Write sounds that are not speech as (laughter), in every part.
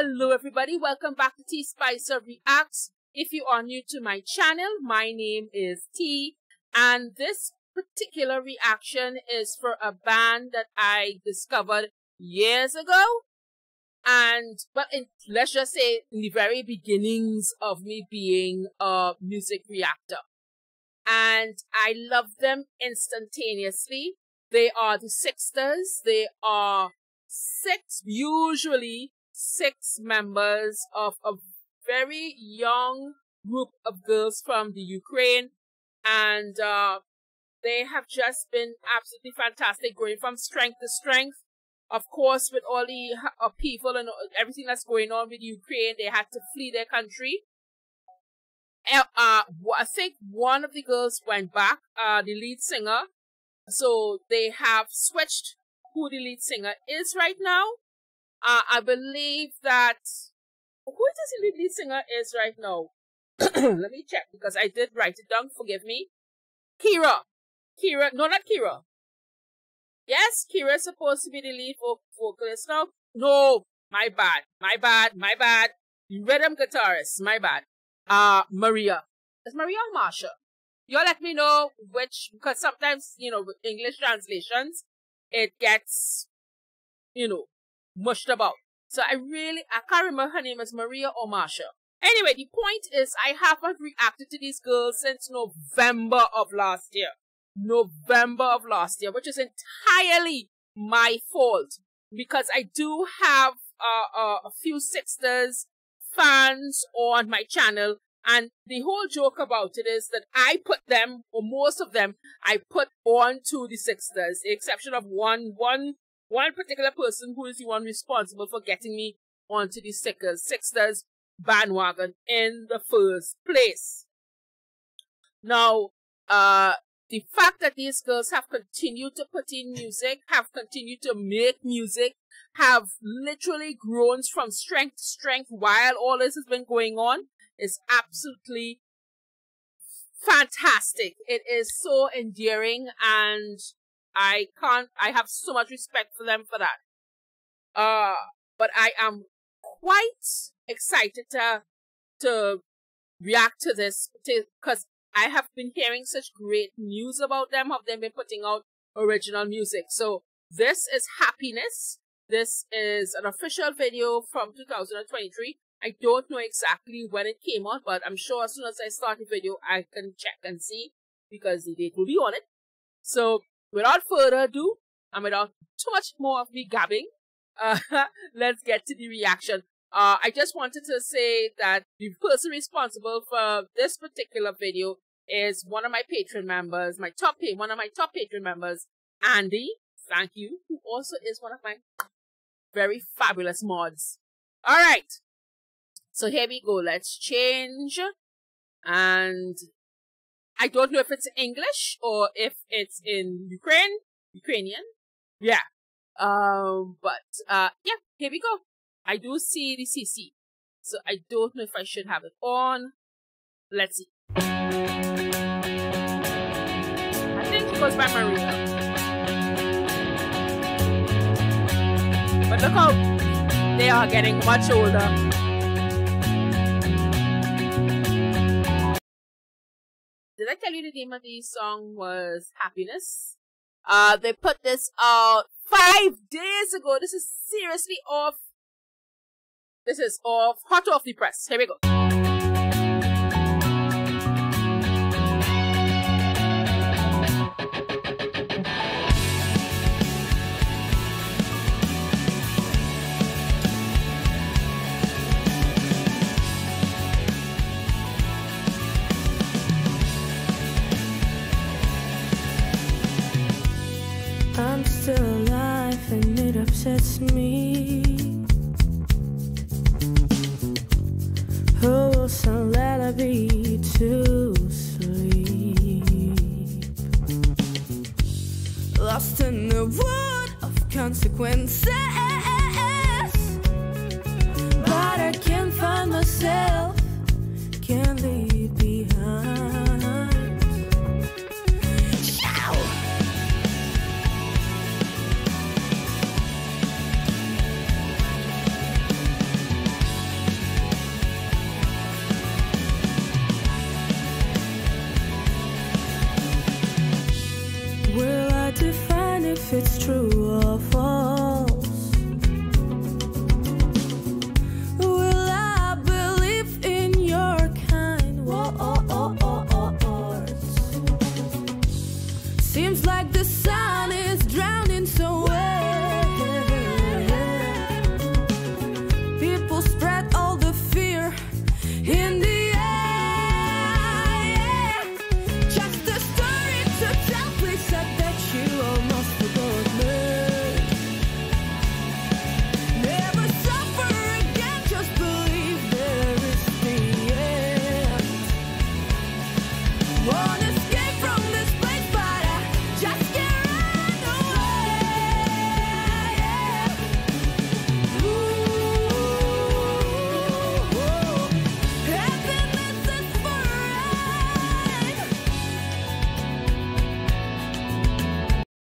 Hello everybody, welcome back to Tee Spicer Reacts. If you are new to my channel, my name is T and this particular reaction is for a band that I discovered years ago. And, well, in, let's just say in the very beginnings of me being a music reactor. And I love them instantaneously. They are the Sixsters. They are six, usually six members of a very young group of girls from the Ukraine. And, uh, they have just been absolutely fantastic, going from strength to strength. Of course, with all the uh, people and everything that's going on with Ukraine, they had to flee their country. Uh, I think one of the girls went back, uh, the lead singer. So they have switched who the lead singer is right now. Uh, I believe that who is the lead singer is right now. (clears throat) Let me check because I did write it down. Forgive me. Kira. Kira. No, not Kira. Yes, Kira is supposed to be the lead vo- vocalist now. No, my bad. My bad. My bad. Rhythm guitarist. My bad. Uh, Maria. Is Maria or Marsha? Y'all let me know which, because sometimes, you know, English translations, it gets, you know, mushed about. So I really, I can't remember her name is Maria or Marsha. Anyway, the point is I haven't reacted to these girls since November of last year. November of last year, which is entirely my fault because I do have uh, uh, a few Sixsters fans on my channel and the whole joke about it is that I put them, or most of them, I put on to the Sixsters, the exception of one, one, one particular person who is the one responsible for getting me onto the Sixsters, Sixsters bandwagon in the first place. Now, uh, the fact that these girls have continued to put in music, have continued to make music, have literally grown from strength to strength while all this has been going on, is absolutely fantastic. It is so endearing and I can't, I have so much respect for them for that. Uh, but I am quite excited to, to react to this because I have been hearing such great news about them, have them been putting out original music. So this is Happiness. This is an official video from 2023. I don't know exactly when it came out, but I'm sure as soon as I start the video, I can check and see because the date will be on it. So without further ado, and without too much more of me gabbing, uh, (laughs) let's get to the reaction. Uh, I just wanted to say that the person responsible for this particular video is one of my patron members, my top one of my top patron members, Andy. Thank you, who also is one of my very fabulous mods. All right. So here we go. Let's change. And I don't know if it's English or if it's in Ukraine, Ukrainian. Yeah. Um, but, uh, yeah, here we go. I do see the CC. So I don't know if I should have it on. Let's see. I think it goes by Maria. But look how they are getting much older. Did I tell you the name of the song was Happiness? Uh, they put this out five days ago. This is seriously off. This is off, hot off the press. Here we go. Upsets me. Will some lullaby to sleep? Lost in the wood of consequences, but I can't find myself,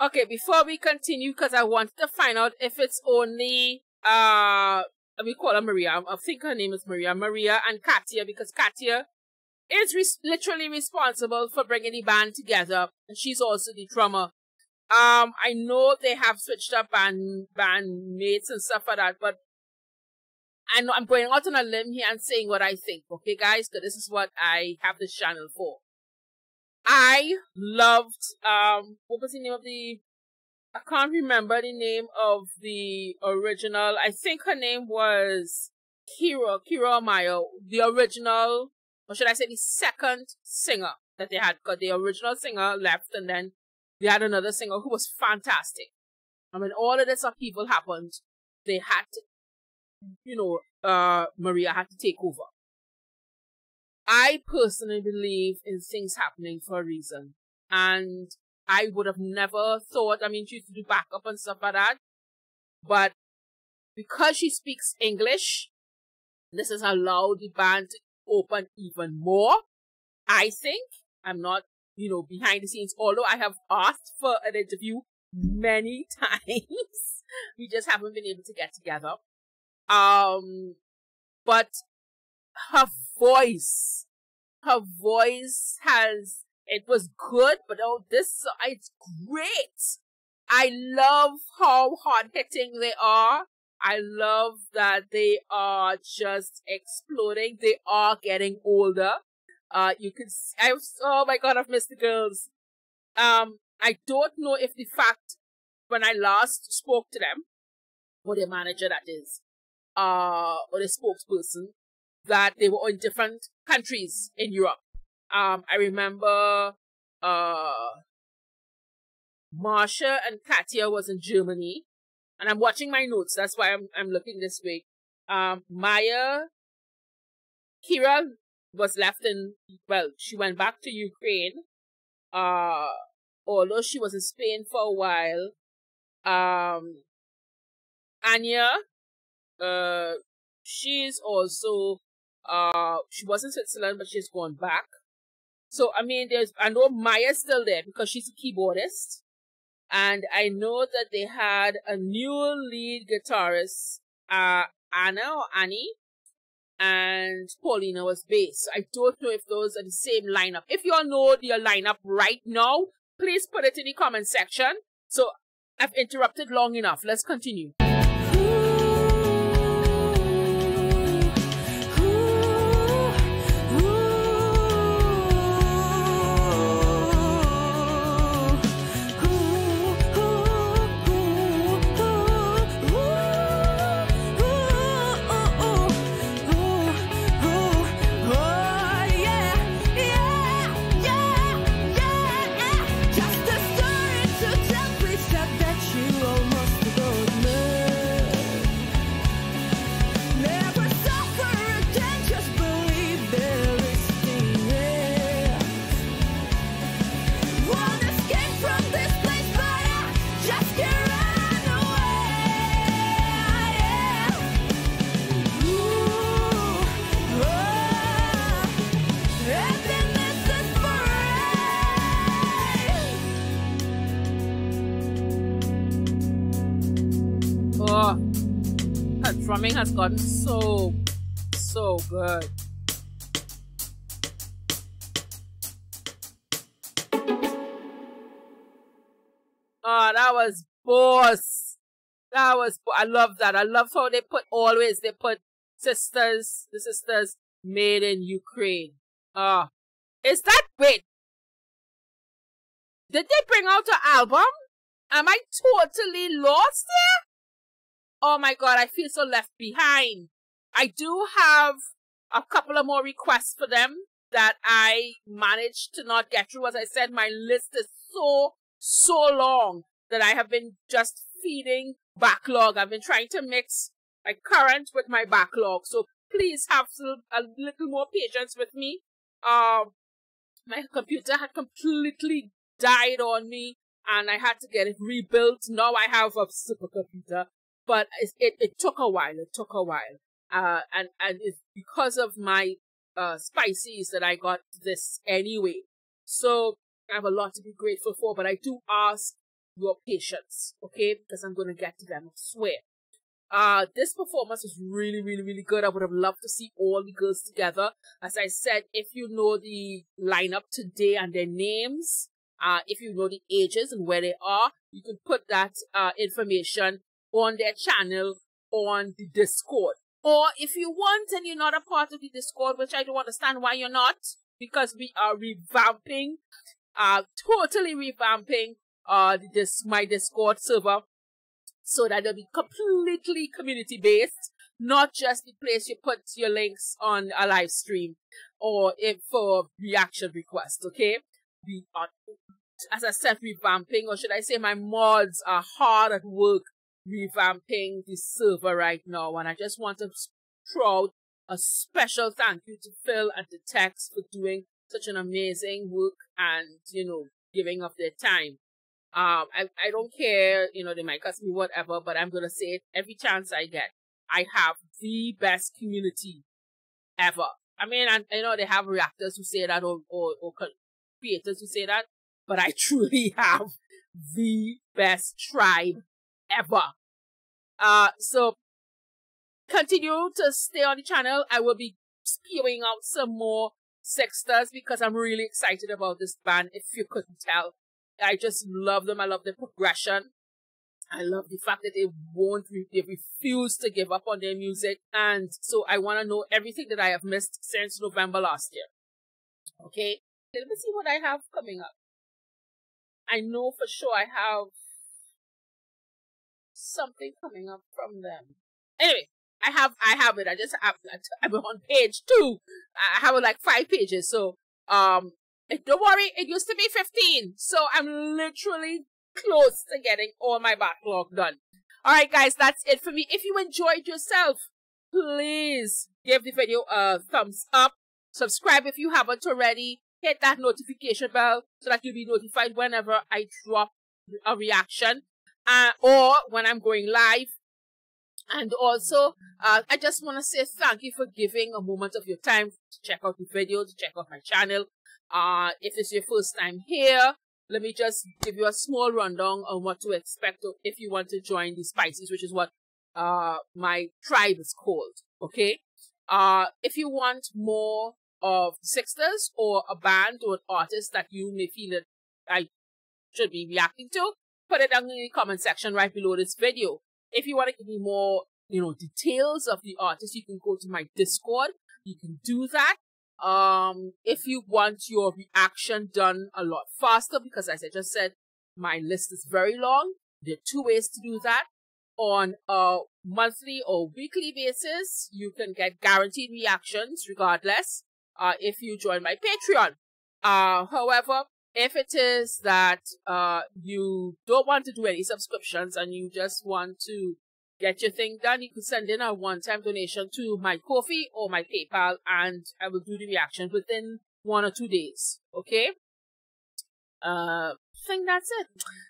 Okay, before we continue, because I wanted to find out if it's only uh we call her Maria. I think her name is Maria. Maria and Katia, because Katia is re- literally responsible for bringing the band together, and she's also the drummer. Um, I know they have switched up band band mates and stuff like that, but I know I'm going out on a limb here and saying what I think. Okay, guys, because this is what I have this channel for. I loved um what was the name of the I can't remember the name of the original. I think her name was Kira, Kira Maya, the original, or should I say the second singer that they had, because the original singer left and then they had another singer who was fantastic. I mean, all of this upheaval happened. They had to, you know, uh, Maria had to take over. I personally believe in things happening for a reason. And I would have never thought, I mean, she used to do backup and stuff like that. But because she speaks English, this has allowed the band to open even more. I think I'm not, you know, behind the scenes, although I have asked for an interview many (laughs) times. we just haven't been able to get together. Um, but her voice, her voice has, it was good, but oh, this, it's great. I love how hard hitting they are. I love that they are just exploding. They are getting older. Uh, you can, I oh my god, I've missed the girls. Um, I don't know if the fact when I last spoke to them, or their manager that is, uh, or the spokesperson, that they were in different countries in Europe. Um, I remember, uh, Marsha and Katia was in Germany, and I'm watching my notes. That's why I'm I'm looking this way. Um, Maya, Kira was left in. Well, she went back to Ukraine. Uh, although she was in Spain for a while. Um, Anya, uh, she's also uh, she was in Switzerland, but she's gone back. So, I mean, there's, I know Maya's still there because she's a keyboardist. And I know that they had a new lead guitarist, uh, Anna or Annie, and Paulina was bass. I don't know if those are the same lineup. If you all know your lineup right now, please put it in the comment section. So I've interrupted long enough. Let's continue. Drumming has gotten so, so good. Oh, that was boss. That was, I love that. I love how they put always, they put sisters, the sisters made in Ukraine. Ah, is that, wait, did they bring out an album? Am I totally lost there? Oh my god, I feel so left behind. I do have a couple of more requests for them that I managed to not get through. As I said, my list is so, so long that I have been just feeding backlog. I've been trying to mix my current with my backlog. So please have a little more patience with me. Um, my computer had completely died on me and I had to get it rebuilt. Now I have a supercomputer, but it, it, took a while. It took a while. Uh, and, and it's because of my, uh, spices that I got this anyway. So I have a lot to be grateful for, but I do ask your patience, okay? Because I'm going to get to them, I swear. Uh, this performance was really, really, really good. I would have loved to see all the girls together. As I said, if you know the lineup today and their names, uh, if you know the ages and where they are, you can put that, uh, information on their channel on the Discord. Or if you want and you're not a part of the Discord, which I don't understand why you're not, because we are revamping, uh, totally revamping, uh, this, my Discord server so that it'll be completely community based, not just the place you put your links on a live stream or if for reaction requests, okay? We are, as I said, revamping, or should I say my mods are hard at work revamping the server right now, and I just want to throw out a special thank you to Phil and to Tex for doing such an amazing work and, you know, giving of their time. Um, I, I don't care, you know, they might cuss me, whatever, but I'm gonna say it every chance I get. I have the best community ever. I mean, I, I know they have reactors who say that or, or, or creators who say that, but I (laughs) truly have the best tribe ever. Uh, so continue to stay on the channel. I will be spewing out some more Sixsters because I'm really excited about this band, if you couldn't tell. I just love them. I love their progression. I love the fact that they won't, they refuse to give up on their music. And so I want to know everything that I have missed since November last year. Okay. Let me see what I have coming up. I know for sure I have something coming up from them. Anyway, I have, I have it. I just have, I'm on page two. I have like five pages. So, um, don't worry, it used to be 15. So I'm literally close to getting all my backlog done. Alright guys, that's it for me. If you enjoyed yourself, please give the video a thumbs up. Subscribe if you haven't already. Hit that notification bell so that you'll be notified whenever I drop a reaction uh, or when I'm going live. And also, uh, I just want to say thank you for giving a moment of your time to check out the video, to check out my channel. Uh, if it's your first time here, let me just give you a small rundown on what to expect if you want to join the Spices, which is what uh, my tribe is called. Okay. Uh, if you want more of Sixsters or a band or an artist that you may feel that I should be reacting to, put it down in the comment section right below this video. If you want to give me more, you know, details of the artist, you can go to my Discord. You can do that. Um, if you want your reaction done a lot faster, because as I just said, my list is very long. There are two ways to do that. On a monthly or weekly basis, you can get guaranteed reactions regardless, uh, if you join my Patreon. Uh, however, if it is that, uh, you don't want to do any subscriptions and you just want to get your thing done, you can send in a one-time donation to my Ko-fi or my PayPal and I will do the reaction within one or two days. Okay? Uh, I think that's it.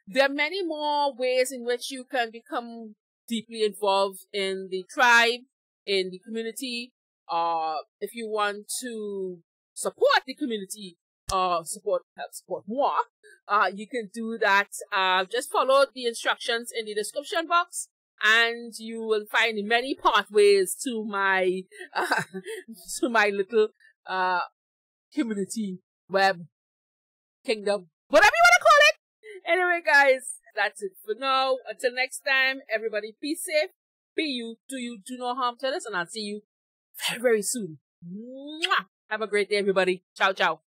There are many more ways in which you can become deeply involved in the tribe, in the community. Uh, if you want to support the community, uh, support, help support more, uh, you can do that. Uh, just follow the instructions in the description box and you will find many pathways to my uh, (laughs) to my little uh community web kingdom whatever you want to call it anyway guys that's it for now until next time everybody be safe be you do you do no harm to us and i'll see you very very soon Mwah! have a great day everybody ciao ciao